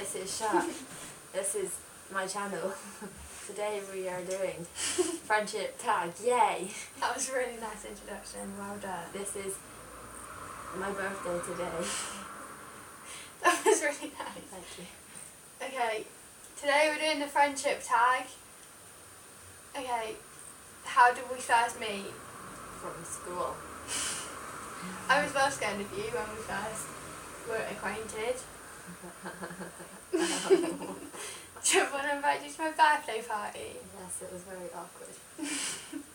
this is Sharp. this is my channel. Today we are doing friendship tag. Yay! That was a really nice introduction. Well done. This is my birthday today. That was really nice. Thank you. Okay, today we're doing the friendship tag. Okay, how did we first meet? From school. I was well scared of you when we first were acquainted. Do you want to invite you to my birthday party? Yes, it was very awkward.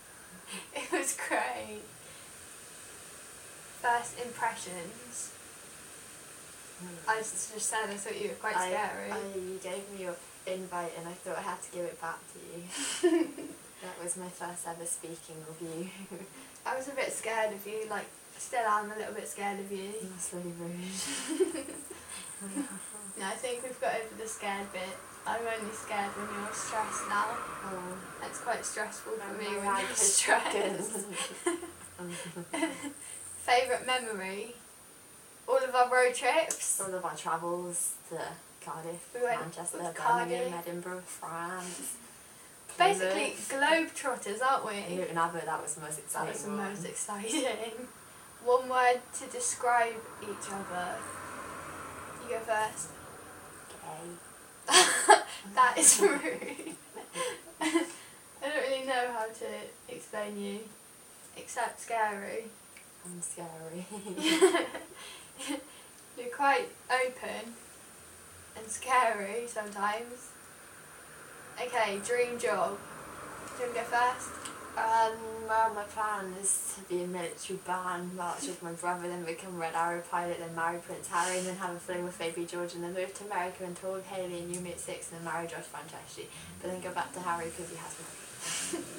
It was great. First impressions. Hmm. I just just said I thought you were quite I, scary. I, you gave me your invite and I thought I had to give it back to you. that was my first ever speaking of you. I was a bit scared of you, like still am a little bit scared of you. That's really rude. No, I think we've got over the scared bit. I'm only scared when you're stressed now. Oh, It's quite stressful for me when you're stressed. Favourite memory? All of our road trips. All of our travels to Cardiff, We Manchester, Birmingham, Cardiff. Edinburgh, France. Basically, globetrotters, aren't we? Newton Abbot, that was the most That exciting was the most exciting. One word to describe each other. You go first. Okay. That is rude. I don't really know how to explain you, except scary. I'm scary. You're quite open and scary sometimes. Okay, dream job. Do you want to go first? Um, well, my plan is to be a military band, march with my brother, then become Red Arrow pilot, then marry Prince Harry, and then have a fling with baby George, and then move to America and tour with Haley and You Me At Six, and then marry Josh Franceschi, but then go back to Harry because he has money.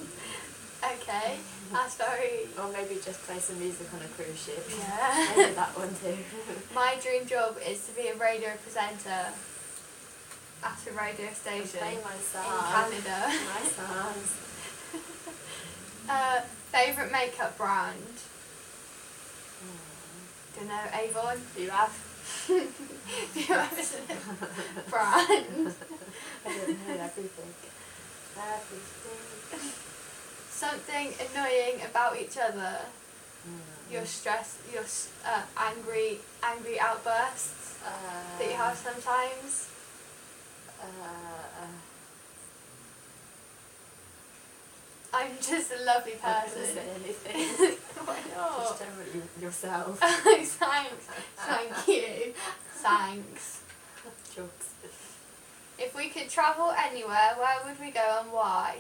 Okay, that's very. Or maybe just play some music on a cruise ship. I Yeah. did that one too. My dream job is to be a radio presenter at a radio station Play my in. Canada. My songs. Uh, favorite makeup brand? Mm. Don't know, Avon. You have? Do you have a brand? I don't know everything. Everything. Something annoying about each other. Mm. Your stress, your uh, angry, angry outbursts uh, that you have sometimes. Uh, uh, I'm just a lovely I person. say anything. Why Just not? generally yourself. Thanks. Thank you. Thanks. Jokes. If we could travel anywhere, where would we go and why?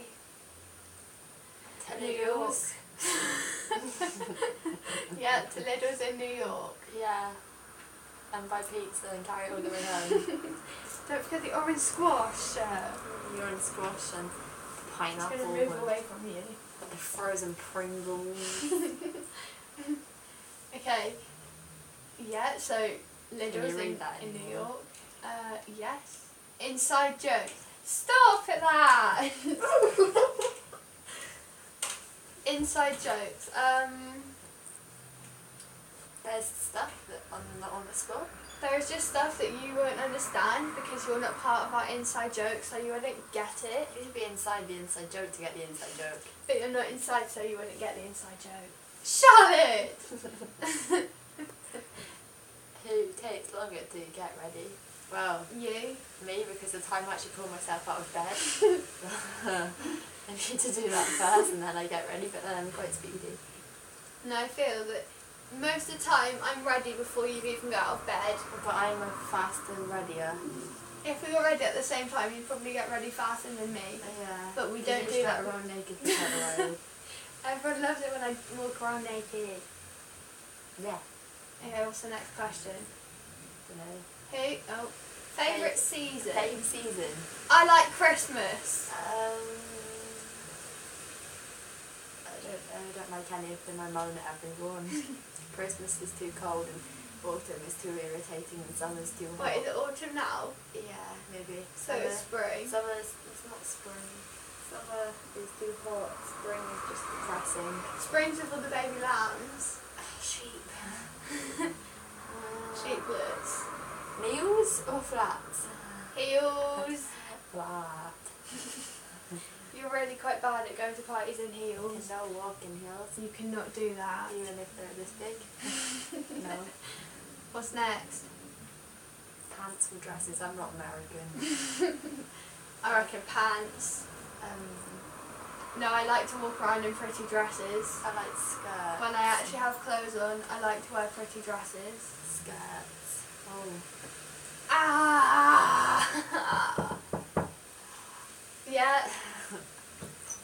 New York. yeah, to Lidl's in New York. Yeah. And buy pizza and carry it all the way home. Don't forget the orange squash. Uh, You're in squash and pineapple going to move away from you. the frozen Pringles. Okay. Yeah, so Lidl's in, that in in New your- York. Uh, yes. Inside joke. Stop at that! Inside jokes. Um, There's stuff that on the on the spot. There is just stuff that you won't understand because you're not part of our inside joke, so you wouldn't get it. You to be inside the inside joke to get the inside joke. But you're not inside, so you wouldn't get the inside joke. Shut it! Who takes longer to get ready? Well, You. me because the time I actually pull myself out of bed. I need to do that first and then I get ready, but then I'm quite speedy. And I feel that most of the time I'm ready before you even get out of bed. But I'm faster readier. If we were ready at the same time, you'd probably get ready faster than me. Yeah. But we You don't do that. around naked for quite a while. Everyone loves it when I walk around naked. Yeah. Okay, what's the next question? Know. Who? Oh. Favourite season? Favourite season. I like Christmas. Um, I don't know, I don't like any of them. I moan at everyone. Christmas is too cold and autumn is too irritating and summer's too hot. Wait, is it autumn now? Yeah, maybe. So Summer, it's spring. summer's, it's not spring. Summer is too hot. Spring is just depressing. Spring's with all the baby lambs. Sheep. Sheeplets. Meals or flats? Heels. Flat. You're really quite bad at going to parties in heels. There's no walking heels, You cannot do that. even if they're this big. no. What's next? Pants or dresses, I'm not American. I reckon pants. Um, No, I like to walk around in pretty dresses. I like skirts. When I actually have clothes on, I like to wear pretty dresses. Skirts. Oh. Ah! yeah.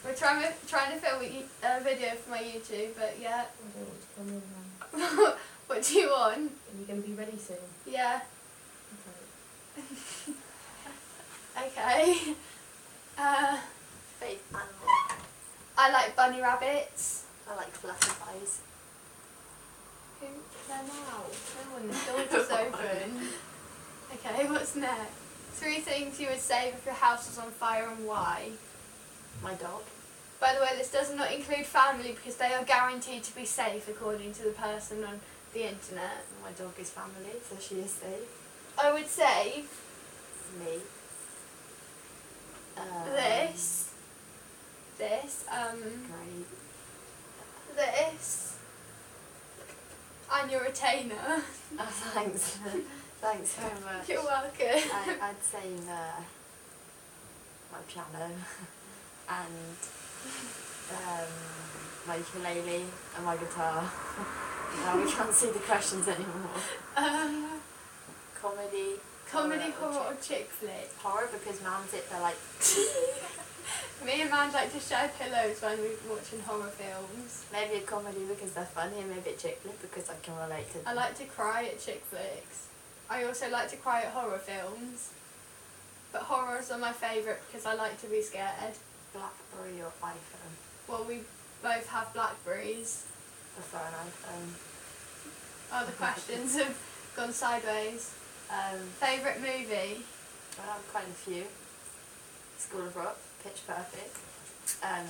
We're trying to trying to film a a video for my YouTube, but yeah. what do you want? Are you going to be ready soon? Yeah. Okay. Okay. Uh, Fake animal. I like bunny rabbits. I like flutterflies. Who let them out? No one. The door just open. Okay, what's next? Three things you would save if your house was on fire and why. My dog. By the way, this does not include family because they are guaranteed to be safe according to the person on the internet. My dog is family, so she is safe. I would save Me. Um, this, this, um, Great. this, and your retainer. Oh, thanks. thanks very much. You're welcome. I, I'd say uh, my piano and um, my ukulele and my guitar. now we can't see the questions anymore. um, Comedy. comedy, horror, horror, or chick flick. Horror because man's it, they're like, Me and Man like to share pillows when we're watching horror films. maybe a comedy because they're funny and maybe a chick flick because I can relate to them. I like to cry at chick flicks. I also like to cry at horror films. But horrors are my favourite because I like to be scared. Blackberry or iPhone. Well, we both have Blackberries. Prefer an iPhone. Oh, the questions have gone sideways. Um, Favourite movie? I have quite a few. School of Rock, Pitch Perfect, um,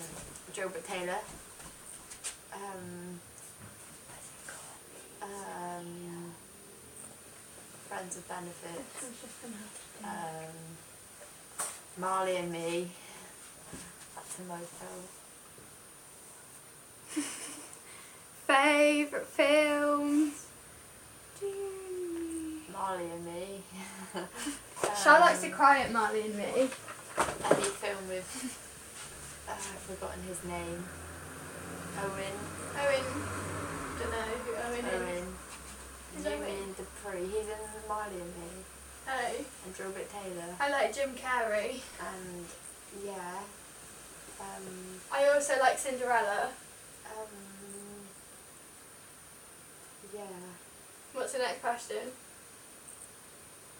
Gilbert Taylor, um, um, Friends of Benefits, um, Marley and Me, that's a. Favourite films? Marley and Me. Shall likes to Um, cry at Marley and me. Any film with, uh, I've forgotten his name, Owen, Owen. Don't know who Owen. Owen, Is Owen? Ewan Dupree, he's in Marley and Me, Oh. and Gilbert Taylor, I like Jim Carrey. and yeah, um, I also like Cinderella. um, yeah. What's the next question?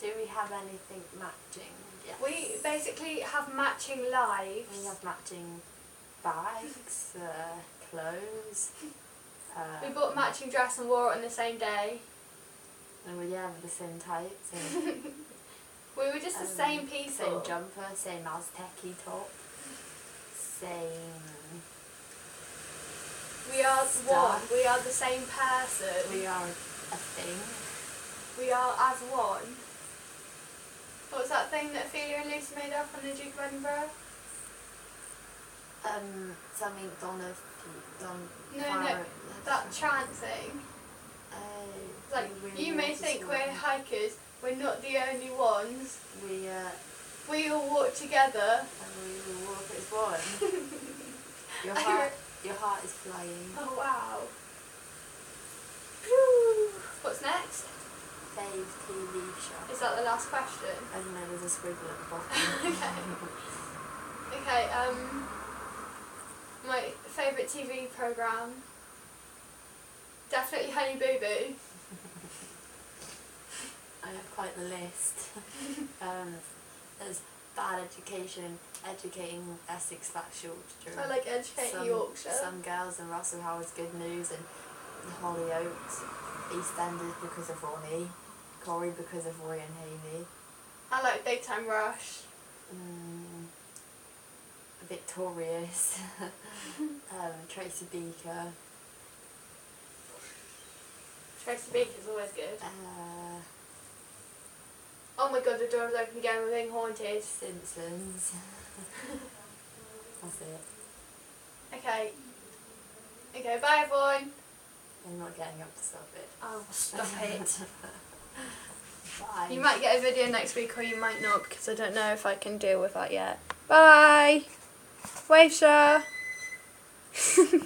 Do we have anything matching? Yes. We basically have matching lives. We have matching bags, uh, clothes. Uh, We bought matching dress and wore it on the same day. And we yeah, the same tights We were just the um, same people. Same jumper, same Aztec top, same. we are stuff. one. We are the same person. We are a thing. We are as one. What was that thing that Ophelia and Lucy made up on the Duke of Edinburgh? Um, something Donna, Don. No, no, that chant thing. Uh, Like, we you may think we're hikers, we're not the only ones. We uh, We all walk together. and we walk one. Your heart, your heart is flying. Oh wow. Phew. What's next? Fave TV show. Is that the last question? I don't know. There's a squiggle at the bottom. Okay, um, my favourite TV programme, definitely Honey Boo Boo. I have quite the list. um, there's bad education, educating Essex slash Yorkshire. I like Educating some, Yorkshire. Some girls and Russell Howard's Good News and Hollyoaks. EastEnders because of Ronnie. Corrie because of Roy and Hayley. I like Big Time Rush. Mm, Victorious. um, Tracy Beaker. Tracy Beaker's always good. Uh, Oh my god, the door's open again, we're being haunted. Simpsons. That's it. Okay. Okay, bye everyone. I'm not getting up to stop it. Oh, stop it. Bye. You might get a video next week or you might not because I don't know if I can deal with that yet. Bye. Wave Shah.